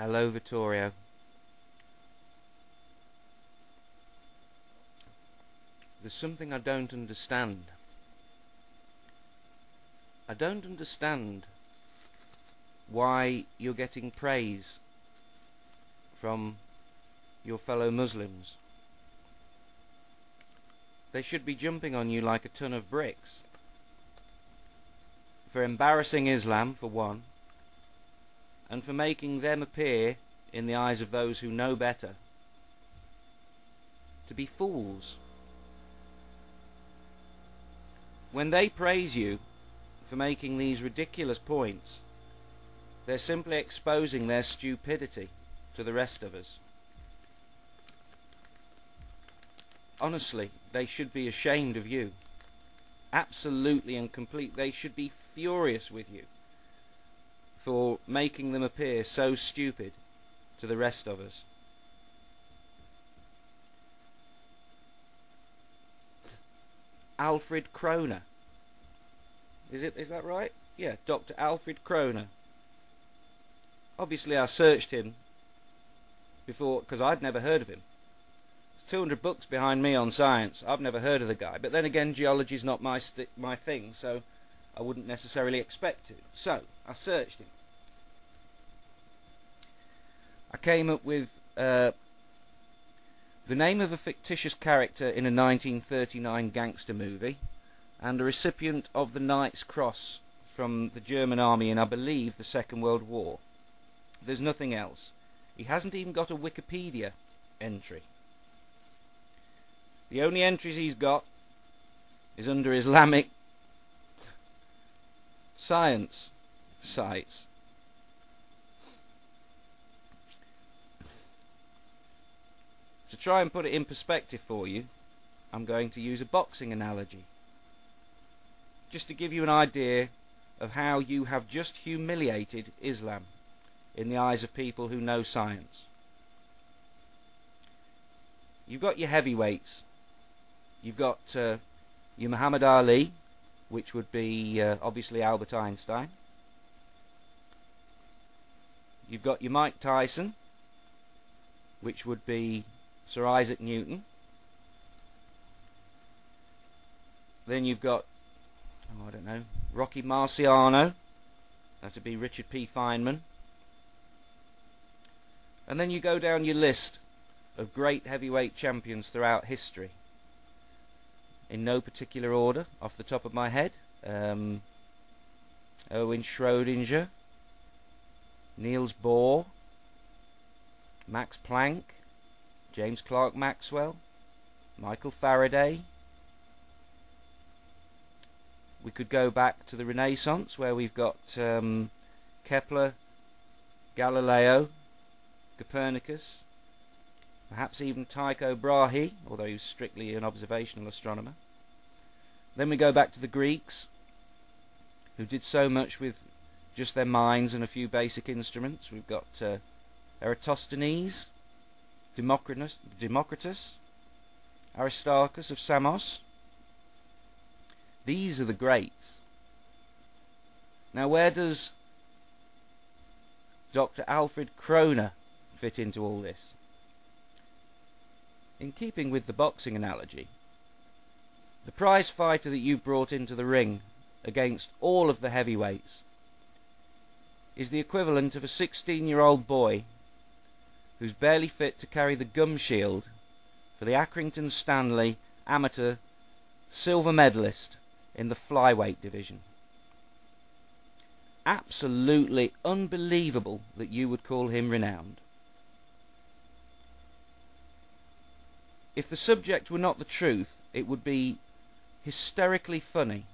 Hello, Vittorio. There's something I don't understand. I don't understand why you're getting praise from your fellow Muslims. They should be jumping on you like a ton of bricks. For embarrassing Islam, for one, and for making them appear, in the eyes of those who know better, to be fools. When they praise you for making these ridiculous points, they're simply exposing their stupidity to the rest of us. Honestly, they should be ashamed of you. Absolutely and complete. They should be furious with you for making them appear so stupid to the rest of us. Alfred Kroner. Is it is that right? Yeah, Dr. Alfred Kroner. Obviously I searched him before because I'd never heard of him. There's 200 books behind me on science. I've never heard of the guy. But then again, geology's not my my thing, so I wouldn't necessarily expect to. So, I searched him. I came up with uh, the name of a fictitious character in a 1939 gangster movie and a recipient of the Knight's Cross from the German army in, I believe, the Second World War. There's nothing else. He hasn't even got a Wikipedia entry. The only entries he's got is under Islamic science sites. To try and put it in perspective for you, I'm going to use a boxing analogy. Just to give you an idea of how you have just humiliated Islam in the eyes of people who know science. You've got your heavyweights. You've got uh, your Muhammad Ali, which would be uh, obviously Albert Einstein. You've got your Mike Tyson, which would be Sir Isaac Newton. Then you've got, oh, I don't know, Rocky Marciano. That'd be Richard P. Feynman. And then you go down your list of great heavyweight champions throughout history. In no particular order, off the top of my head. Um, Erwin Schrödinger, Niels Bohr, Max Planck, James Clerk Maxwell, Michael Faraday. We could go back to the Renaissance where we've got um, Kepler, Galileo, Copernicus, perhaps even Tycho Brahe, although he was strictly an observational astronomer. Then we go back to the Greeks, who did so much with just their minds and a few basic instruments. We've got uh, Eratosthenes, Democritus, Democritus, Aristarchus of Samos. These are the greats. Now, where does Dr. Alfred Kroner fit into all this? In keeping with the boxing analogy, the prize fighter that you brought into the ring against all of the heavyweights is the equivalent of a 16 year old boy who's barely fit to carry the gum shield for the Accrington Stanley amateur silver medalist in the flyweight division. Absolutely unbelievable that you would call him renowned. If the subject were not the truth, it would be hysterically funny.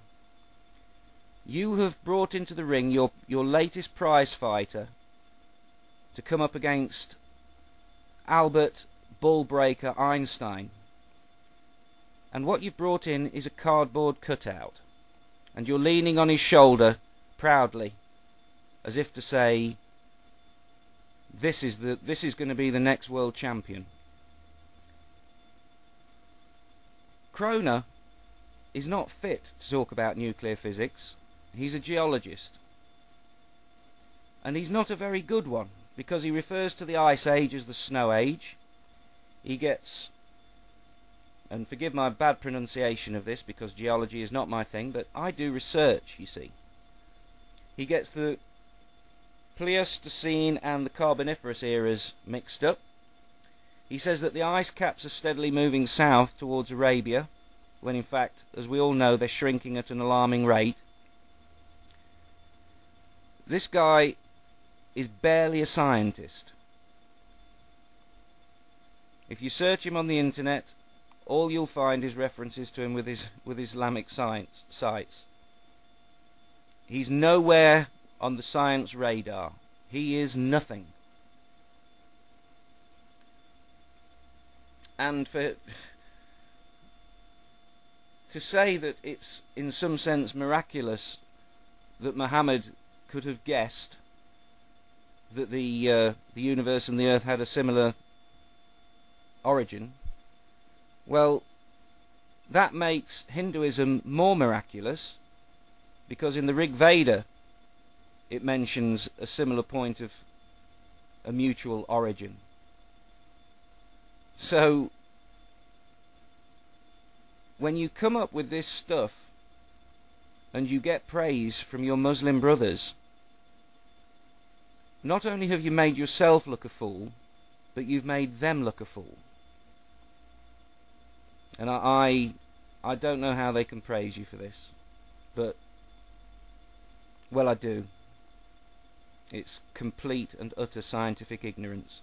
You have brought into the ring your, your latest prize fighter to come up against Albert Bullbreaker Einstein. And what you've brought in is a cardboard cutout. And you're leaning on his shoulder proudly, as if to say, this is, the, this is going to be the next world champion. Kroner is not fit to talk about nuclear physics. He's a geologist. And he's not a very good one because he refers to the Ice Age as the Snow Age. He gets, and forgive my bad pronunciation of this because geology is not my thing, but I do research, you see. He gets the Pleistocene and the Carboniferous eras mixed up. He says that the ice caps are steadily moving south towards Arabia, when in fact, as we all know, they're shrinking at an alarming rate. This guy is barely a scientist. If you search him on the internet, all you'll find is references to him with his with Islamic science sites. He's nowhere on the science radar. He is nothing. And for to say that it's in some sense miraculous that Muhammad could have guessed that the uh, the universe and the earth had a similar origin, well, that makes Hinduism more miraculous because in the Rig Veda it mentions a similar point of a mutual origin. So, when you come up with this stuff and you get praise from your Muslim brothers, not only have you made yourself look a fool, but you've made them look a fool. And I, I, I don't know how they can praise you for this, but, well, I do. It's complete and utter scientific ignorance.